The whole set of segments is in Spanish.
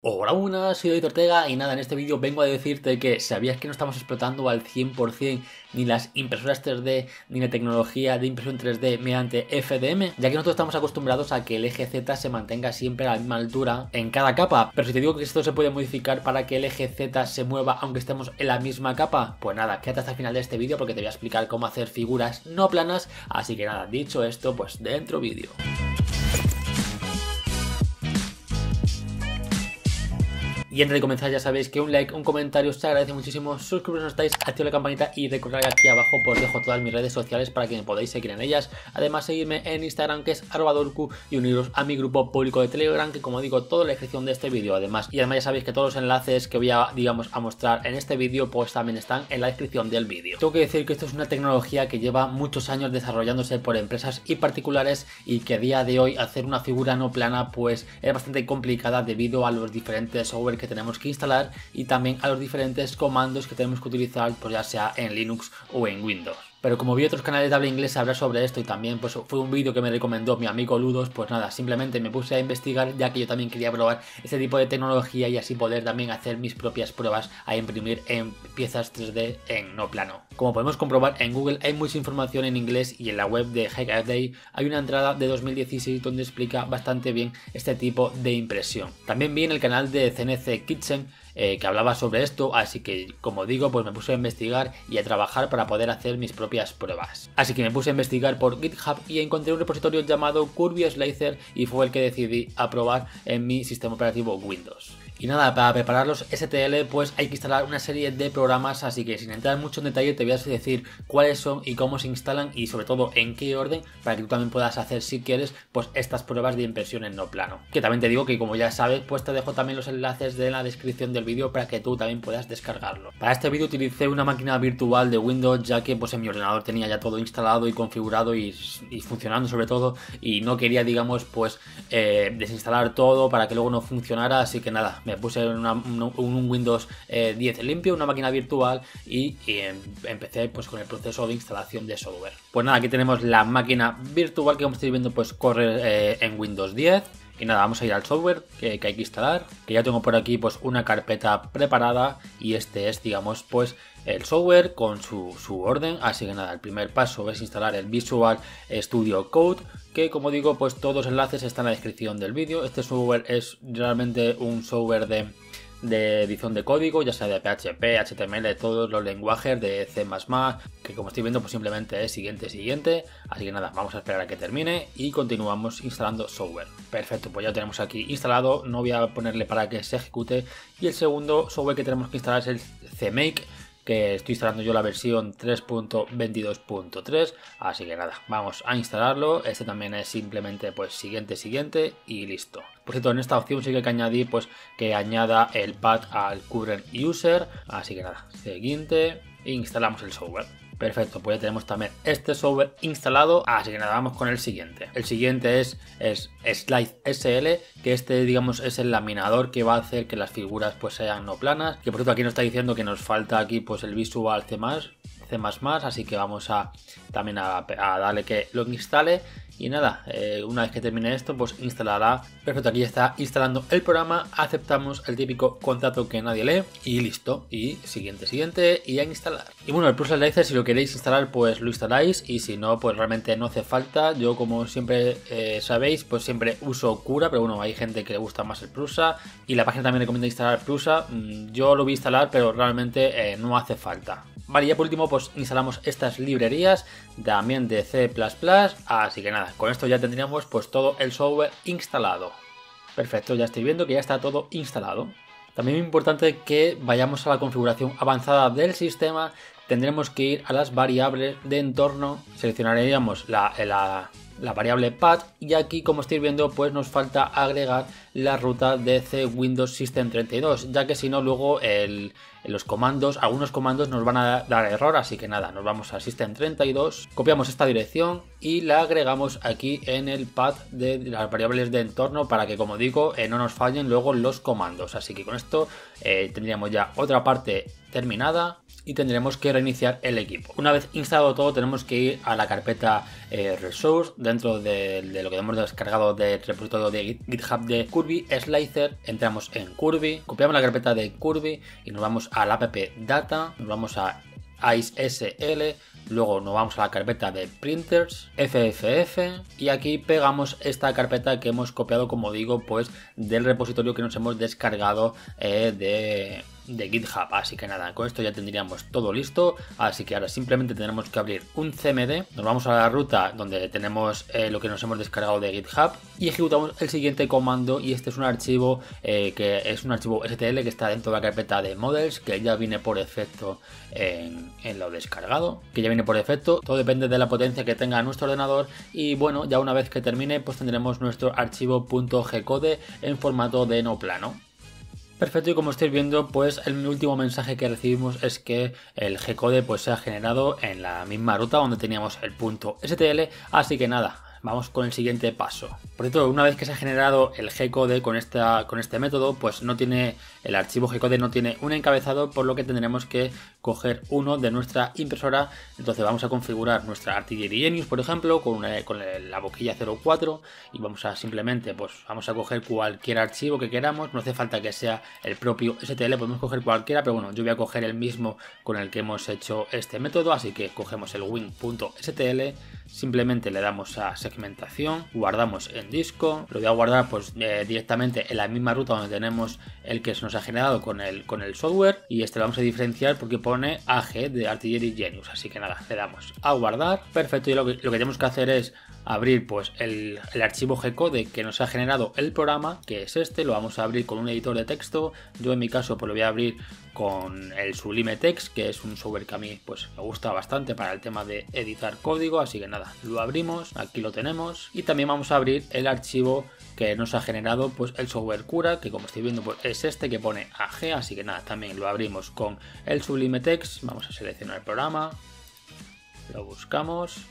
Hola buenas, soy David Ortega y nada, en este vídeo vengo a decirte que sabías que no estamos explotando al 100% ni las impresoras 3D ni la tecnología de impresión 3D mediante FDM, ya que nosotros estamos acostumbrados a que el eje Z se mantenga siempre a la misma altura en cada capa, pero si te digo que esto se puede modificar para que el eje Z se mueva aunque estemos en la misma capa, pues nada, quédate hasta el final de este vídeo porque te voy a explicar cómo hacer figuras no planas, así que nada, dicho esto, pues dentro vídeo. Y antes de comenzar ya sabéis que un like, un comentario os agradece muchísimo, suscribiros si no estáis, activa la campanita y recordad que aquí abajo os dejo todas mis redes sociales para que me podáis seguir en ellas. Además seguidme en Instagram que es arbadorku y uniros a mi grupo público de Telegram que como digo todo en la descripción de este vídeo además. Y además ya sabéis que todos los enlaces que voy a digamos a mostrar en este vídeo pues también están en la descripción del vídeo. Tengo que decir que esto es una tecnología que lleva muchos años desarrollándose por empresas y particulares y que a día de hoy hacer una figura no plana pues es bastante complicada debido a los diferentes software que tenemos que instalar y también a los diferentes comandos que tenemos que utilizar, pues ya sea en Linux o en Windows. Pero como vi otros canales de habla inglesa hablar sobre esto y también pues fue un vídeo que me recomendó mi amigo Ludos, pues nada, simplemente me puse a investigar ya que yo también quería probar este tipo de tecnología y así poder también hacer mis propias pruebas a imprimir en piezas 3D en no plano. Como podemos comprobar en Google hay mucha información en inglés y en la web de Day hay una entrada de 2016 donde explica bastante bien este tipo de impresión. También vi en el canal de CNC Kitchen eh, que hablaba sobre esto, así que como digo, pues me puse a investigar y a trabajar para poder hacer mis propias pruebas. Así que me puse a investigar por GitHub y encontré un repositorio llamado Curvy Slicer y fue el que decidí aprobar en mi sistema operativo Windows. Y nada, para preparar los STL pues hay que instalar una serie de programas, así que sin entrar mucho en detalle te voy a decir cuáles son y cómo se instalan y sobre todo en qué orden para que tú también puedas hacer si quieres pues estas pruebas de impresión en no plano. Que también te digo que como ya sabes pues te dejo también los enlaces de la descripción del vídeo para que tú también puedas descargarlo. Para este vídeo utilicé una máquina virtual de Windows ya que pues en mi ordenador tenía ya todo instalado y configurado y, funcionando sobre todo y no quería digamos pues eh, desinstalar todo para que luego no funcionara así que nada me puse un, Windows 10 eh, limpio, una máquina virtual y, em, empecé pues con el proceso de instalación de software. Pues nada, aquí tenemos la máquina virtual que como estáis viendo pues corre eh, en Windows 10. Y nada, vamos a ir al software que, hay que instalar. Que ya tengo por aquí pues una carpeta preparada. Y este es, digamos, pues el software con su, su, orden. Así que nada, el primer paso es instalar el Visual Studio Code que como digo pues todos los enlaces están en la descripción del vídeo. Este software es realmente un software de, edición de código, ya sea de PHP, HTML, todos los lenguajes de C++, que como estoy viendo pues simplemente es siguiente, siguiente. Así que nada, vamos a esperar a que termine y continuamos instalando software. Perfecto, pues ya lo tenemos aquí instalado, no voy a ponerle para que se ejecute. Y el segundo software que tenemos que instalar es el CMake que estoy instalando yo la versión 3.22.3 así que nada vamos a instalarlo. Este también es simplemente pues siguiente siguiente y listo. Por cierto en esta opción sí que añadir pues que añada el pad al current user así que nada siguiente instalamos el software Perfecto, pues ya tenemos también este software instalado, así que nada, vamos con el siguiente. El siguiente es, es Slide SL, que este digamos es el laminador que va a hacer que las figuras pues sean no planas. Que por cierto aquí nos está diciendo que nos falta aquí pues el Visual C++, C++, así que vamos a también a, a darle que lo instale y nada, eh, una vez que termine esto, pues instalará. Perfecto, aquí está instalando el programa. Aceptamos el típico contrato que nadie lee y listo. Y siguiente, siguiente y a instalar. Y bueno, el Plus Slicer, si lo queréis instalar, pues lo instaláis. Y si no, pues realmente no hace falta. Yo, como siempre eh, sabéis, pues siempre uso Cura, pero bueno, hay gente que le gusta más el Prusa. Y la página también recomienda instalar Prusa. Mm, yo lo a instalar, pero realmente eh, no hace falta. Vale, ya por último pues instalamos estas librerías también de C++, así que nada, con esto ya tendríamos pues todo el software instalado. Perfecto, ya estoy viendo que ya está todo instalado. También es importante que vayamos a la configuración avanzada del sistema, tendremos que ir a las variables de entorno, seleccionaríamos la, la la variable path y aquí como estáis viendo pues nos falta agregar la ruta de C Windows System 32 ya que si no luego el, los comandos algunos comandos nos van a dar error así que nada nos vamos a System 32 copiamos esta dirección y la agregamos aquí en el path de las variables de entorno para que como digo eh, no nos fallen luego los comandos. Así que con esto eh, tendríamos ya otra parte terminada y tendremos que reiniciar el equipo. Una vez instalado todo tenemos que ir a la carpeta eh, resource dentro de, lo que hemos descargado del repositorio de GitHub de Curvy Slicer, entramos en Curvy, copiamos la carpeta de Curvy y nos vamos al app data, nos vamos a IceSL, luego nos vamos a la carpeta de printers, FFF y aquí pegamos esta carpeta que hemos copiado como digo pues del repositorio que nos hemos descargado eh, de de GitHub. Así que nada, con esto ya tendríamos todo listo. Así que ahora simplemente tendremos que abrir un CMD. Nos vamos a la ruta donde tenemos eh, lo que nos hemos descargado de GitHub y ejecutamos el siguiente comando. Y este es un archivo eh, que es un archivo STL que está dentro de la carpeta de models que ya viene por defecto en, lo descargado. Que ya por defecto. Todo depende de la potencia que tenga nuestro ordenador. Y bueno, ya una vez que termine, pues tendremos nuestro archivo .gcode en formato de no plano. Perfecto, y como estáis viendo, pues el último mensaje que recibimos es que el G-code pues se ha generado en la misma ruta donde teníamos el punto STL, así que nada, vamos con el siguiente paso. Por cierto, una vez que se ha generado el G-code con, con este método, pues no tiene el archivo G-code no tiene un encabezado, por lo que tendremos que coger uno de nuestra impresora. Entonces vamos a configurar nuestra Artillery Genius, por ejemplo, con, con la boquilla 04 y vamos a simplemente, pues vamos a coger cualquier archivo que queramos. No hace falta que sea el propio STL, podemos coger cualquiera, pero bueno, yo voy a coger el mismo con el que hemos hecho este método, así que cogemos el win.stl, simplemente le damos a segmentación, guardamos en disco, lo voy a guardar pues eh, directamente en la misma ruta donde tenemos el que nos ha generado con el, con el software y este lo vamos a diferenciar porque pone AG de Artillery Genius, así que nada, le damos a guardar, perfecto y lo que, lo que tenemos que hacer es abrir pues el, archivo G-code que nos ha generado el programa, que es este, lo vamos a abrir con un editor de texto, yo en mi caso pues lo voy a abrir con el Sublime Text, que es un software que a mí pues me gusta bastante para el tema de editar código, así que nada, lo abrimos, aquí lo tenemos. Y también vamos a abrir el archivo que nos ha generado pues el software cura que como estoy viendo pues es este que pone AG así que nada también lo abrimos con el Sublime Text. Vamos a seleccionar el programa. Lo buscamos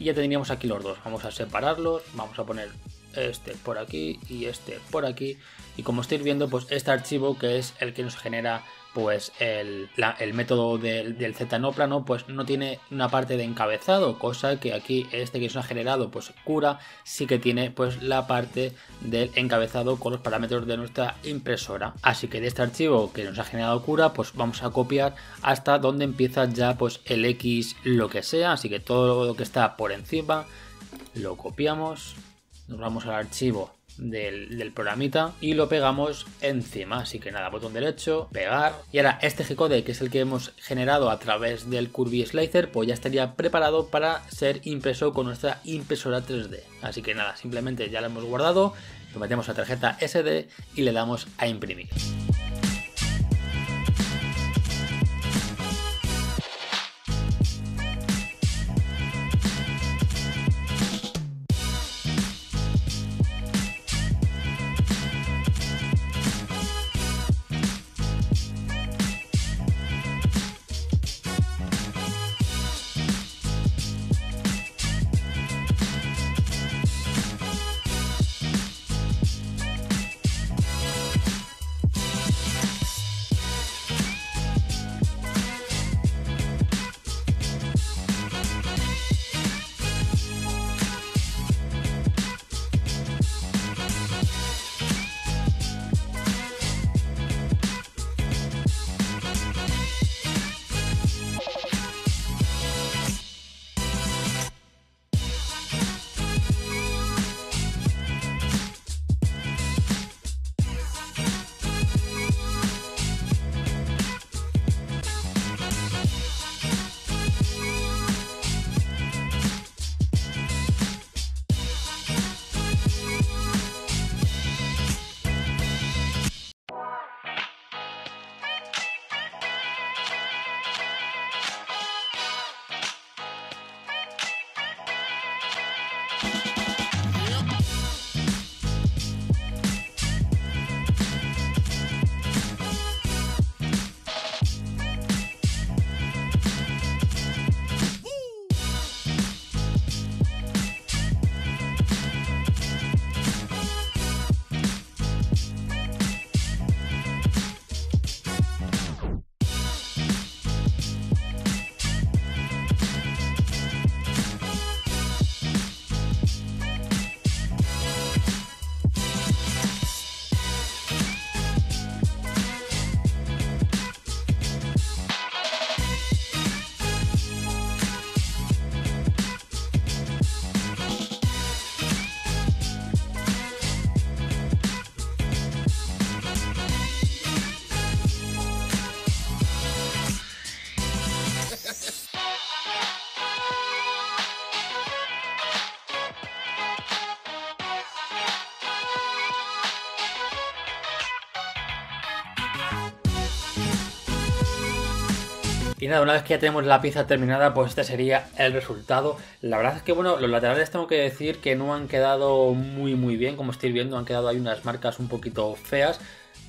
y ya tendríamos aquí los dos. Vamos a separarlos vamos a poner este por aquí y este por aquí. Y como estáis viendo pues este archivo que es el que nos genera pues el, método del, del Z no plano pues no tiene una parte de encabezado cosa que aquí este que nos ha generado pues cura sí que tiene pues la parte del encabezado con los parámetros de nuestra impresora. Así que de este archivo que nos ha generado cura pues vamos a copiar hasta donde empieza ya pues el X lo que sea. Así que todo lo que está por encima lo copiamos nos vamos al archivo del, programita y lo pegamos encima. Así que nada, botón derecho, pegar. Y ahora este G-code, que es el que hemos generado a través del Curvy Slicer, pues ya estaría preparado para ser impreso con nuestra impresora 3D. Así que nada, simplemente ya lo hemos guardado, lo metemos a tarjeta SD y le damos a imprimir. Y nada, una vez que ya tenemos la pieza terminada, pues este sería el resultado. La verdad es que, bueno, los laterales tengo que decir que no han quedado muy, muy bien. Como estáis viendo, han quedado ahí unas marcas un poquito feas.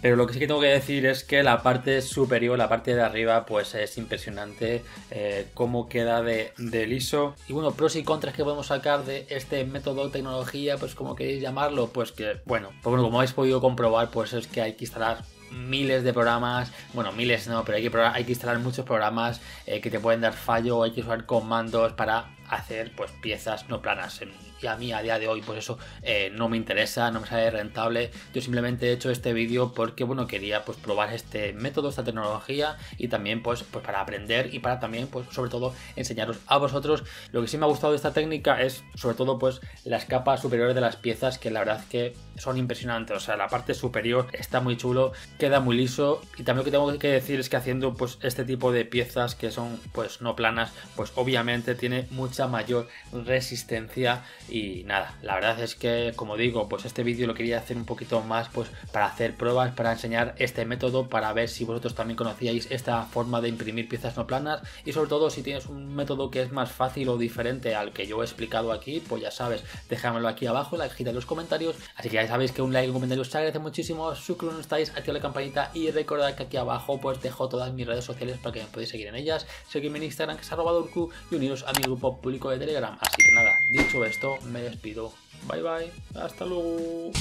Pero lo que sí que tengo que decir es que la parte superior, la parte de arriba, pues es impresionante eh, cómo queda de, de, liso. Y bueno, pros y contras que podemos sacar de este método tecnología, pues como queréis llamarlo, pues que, bueno, pues bueno, como habéis podido comprobar, pues es que hay que instalar miles de programas, bueno, miles no, pero hay que, hay que instalar muchos programas eh, que te pueden dar fallo, hay que usar comandos para hacer pues piezas no planas. Y a mí a día de hoy pues eso eh, no me interesa, no me sale rentable. Yo simplemente he hecho este vídeo porque bueno quería pues probar este método, esta tecnología y también pues, pues para aprender y para también pues sobre todo enseñaros a vosotros. Lo que sí me ha gustado de esta técnica es sobre todo pues las capas superiores de las piezas que la verdad que son impresionantes. O sea, la parte superior está muy chulo, queda muy liso y también lo que tengo que decir es que haciendo pues este tipo de piezas que son pues no planas pues obviamente tiene mucha mayor resistencia y nada, la verdad es que como digo, pues este vídeo lo quería hacer un poquito más pues para hacer pruebas, para enseñar este método, para ver si vosotros también conocíais esta forma de imprimir piezas no planas y sobre todo si tienes un método que es más fácil o diferente al que yo he explicado aquí, pues ya sabes, déjamelo aquí abajo en la cajita de los comentarios, así que ya sabéis que un like, un comentario os agradece muchísimo, suscribiros no estáis, activa la campanita y recordad que aquí abajo pues dejo todas mis redes sociales para que me podáis seguir en ellas, seguidme en Instagram que es arroba y uniros a mi grupo de Telegram. Así que nada, dicho esto, me despido. Bye bye, hasta luego.